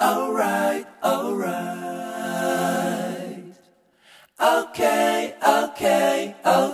right, all right, all right. Okay, okay, okay.